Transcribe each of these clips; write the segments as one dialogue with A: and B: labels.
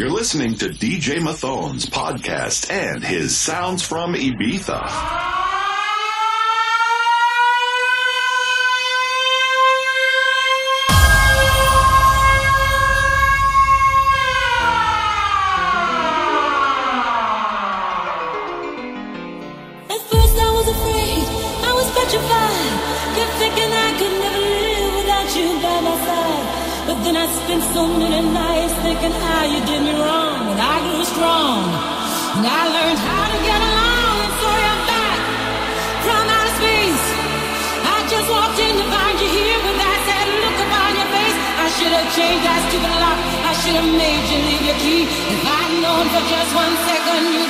A: You're listening to DJ Mathon's podcast and his Sounds from Ibiza.
B: made you leave your key. If I'd known for just one second,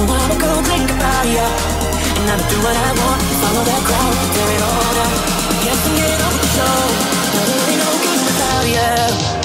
B: So I'm gonna think about you And I
C: do what I want Follow that crowd, tear it
D: all down Guess I'm getting off the show. Not really no good without ya.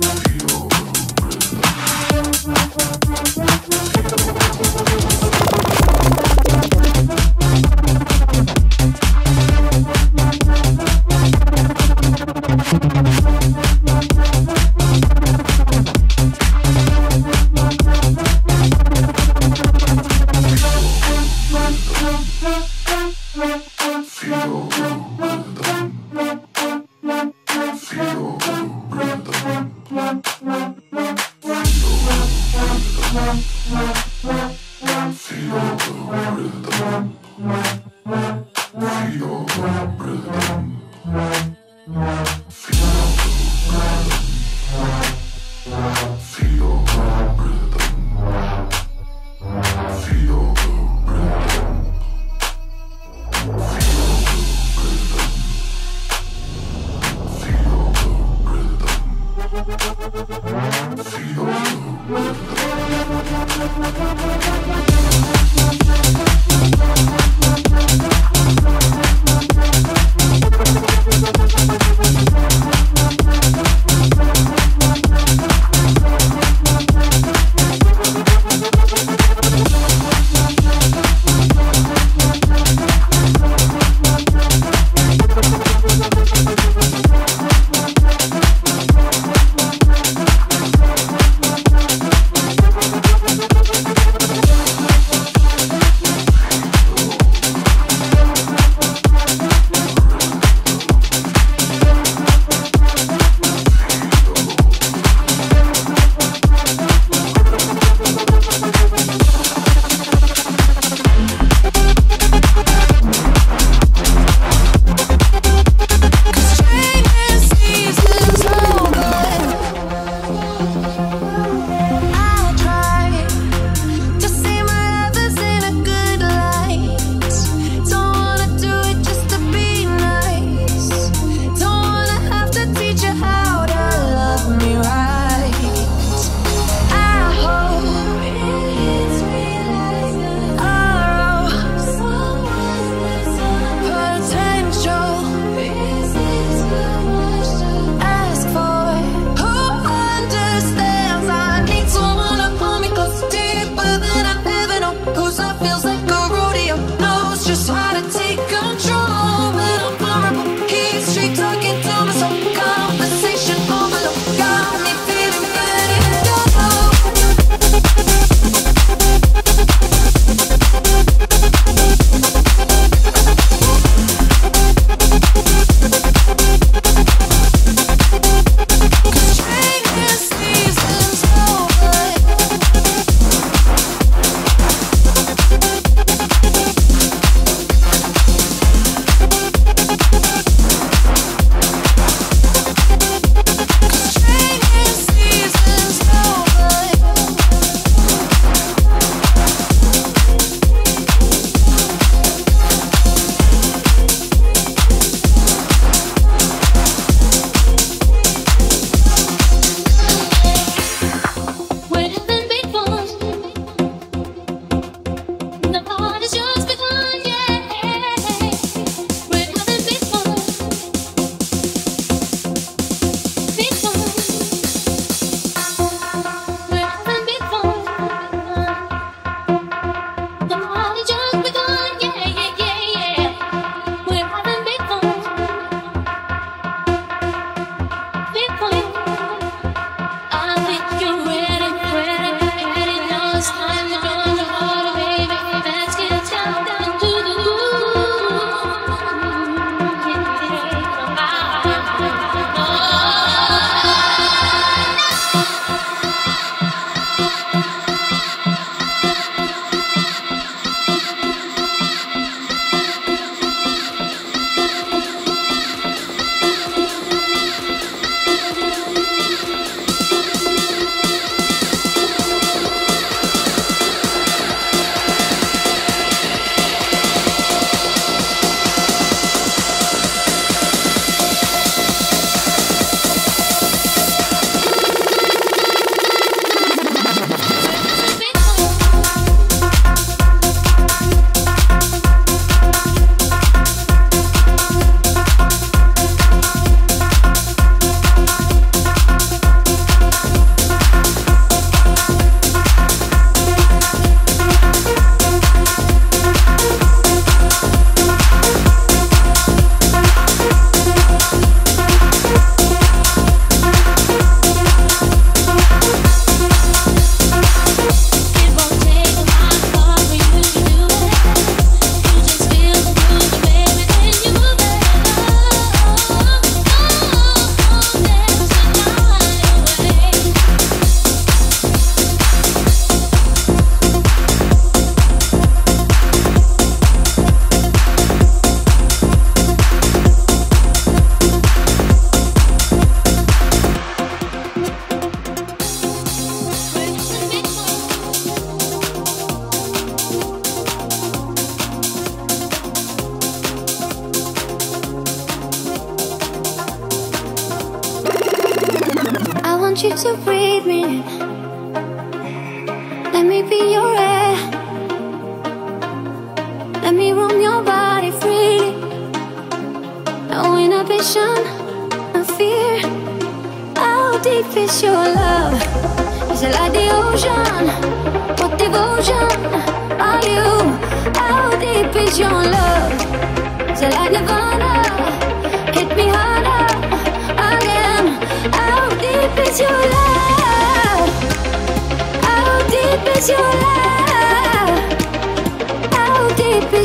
D: Oh. you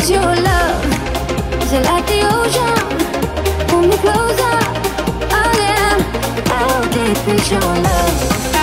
D: your love? Is like the ocean? Pull me closer. I am out your love.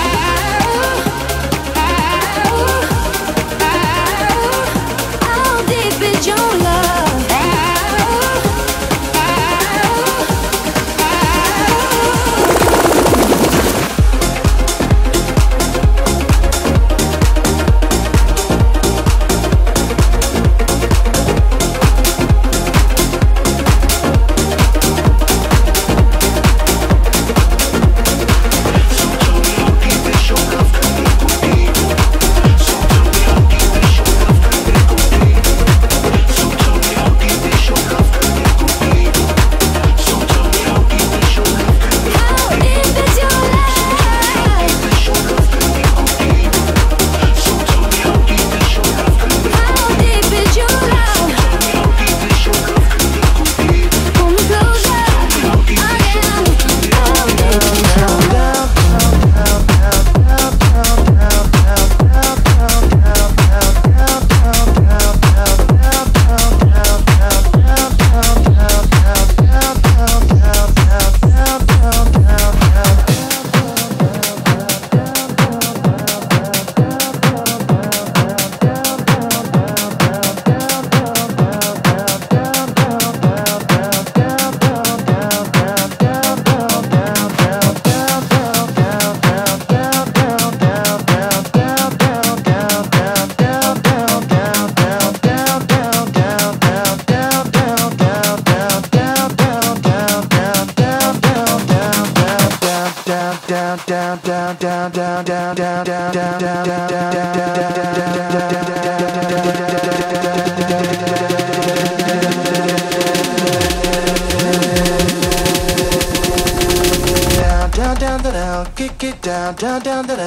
E: down, down, down.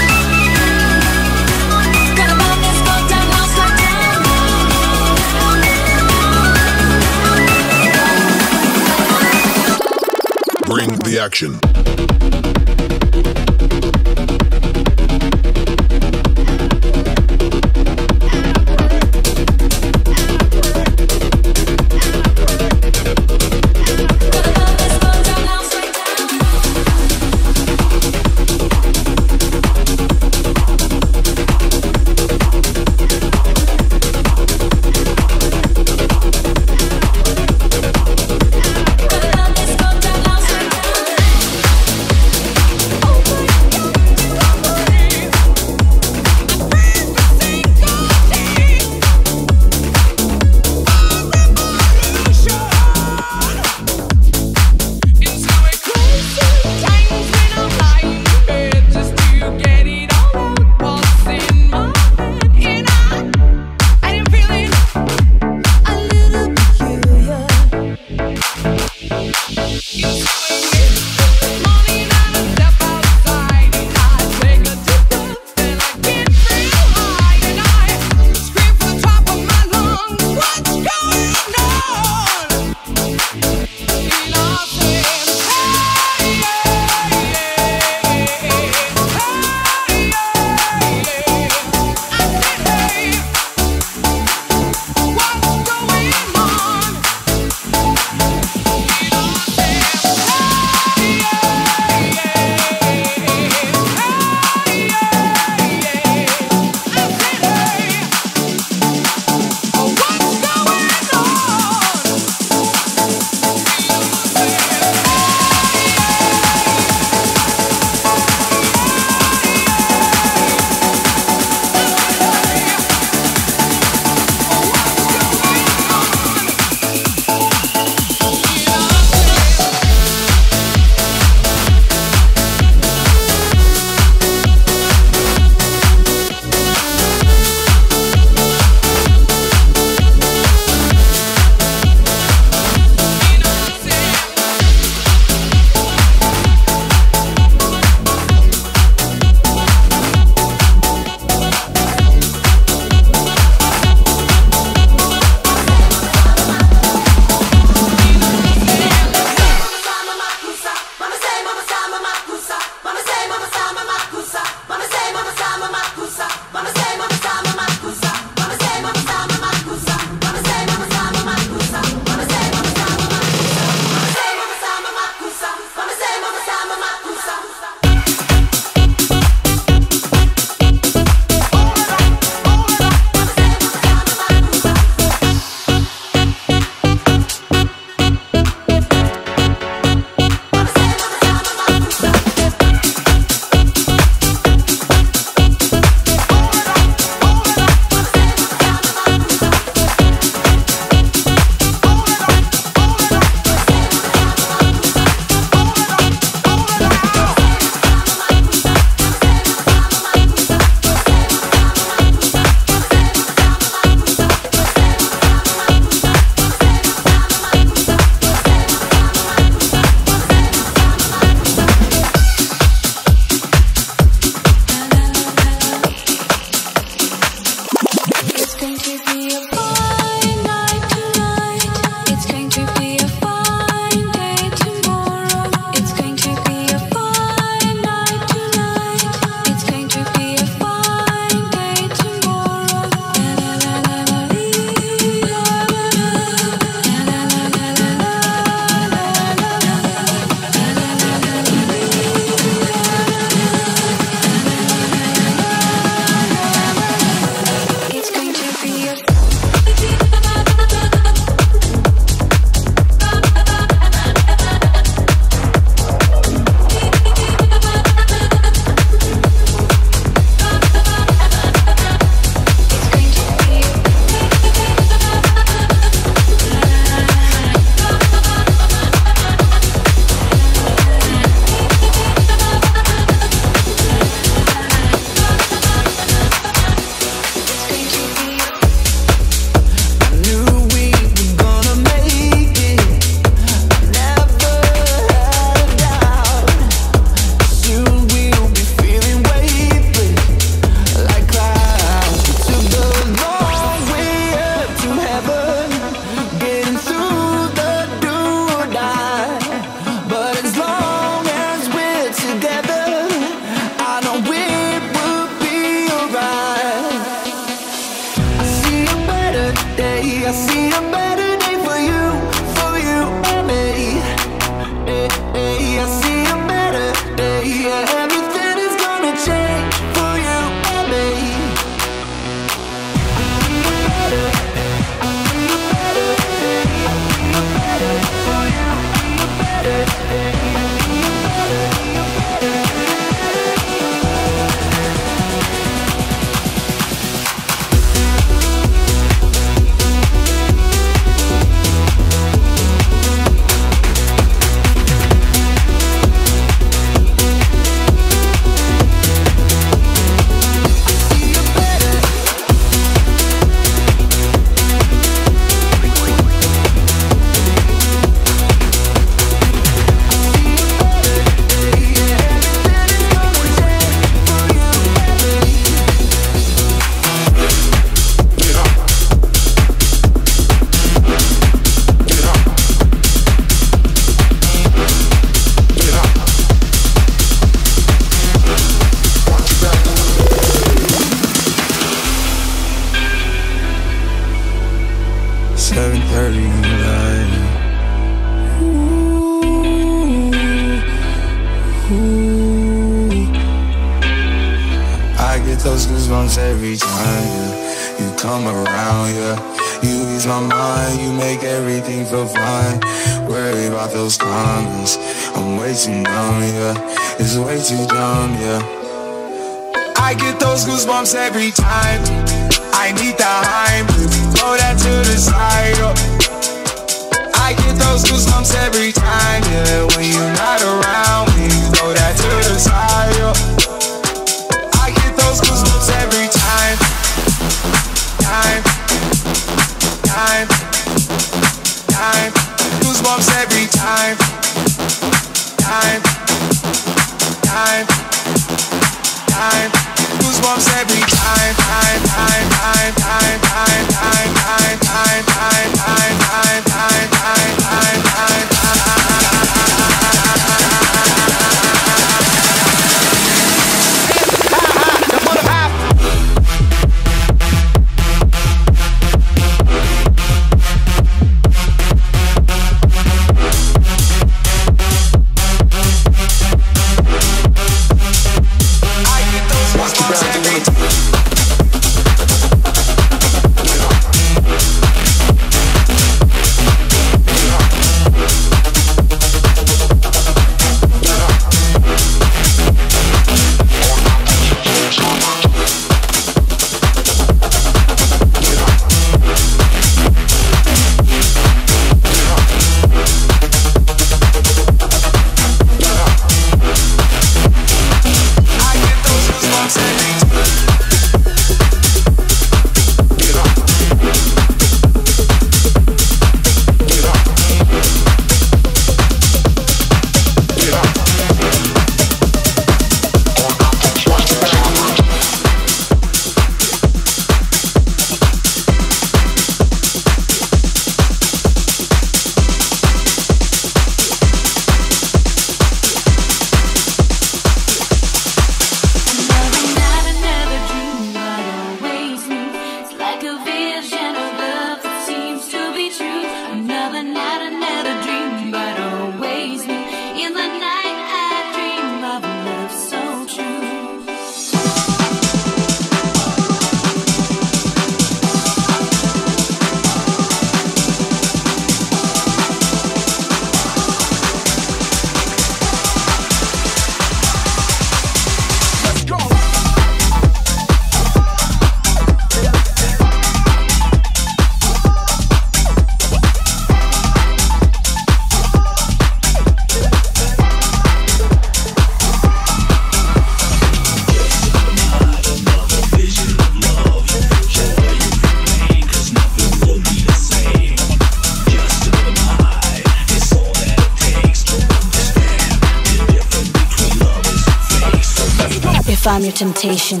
F: Temptation,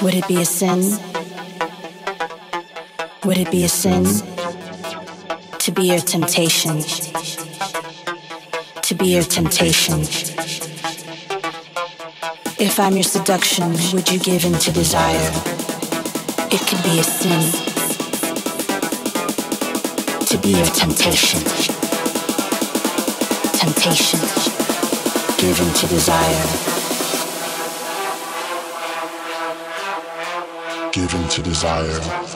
F: would it be a sin? Would it be a sin to be your temptation? To be your temptation. If I'm your seduction, would you give in to desire? It could be a sin to be your temptation. Temptation. Give in to desire.
G: To desire.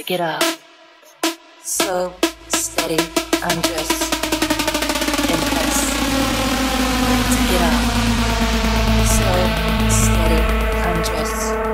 H: Take it
F: up. Slow, steady, undress. Impress. Take it up. Slow, steady, undress. Success.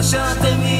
I: Cállate.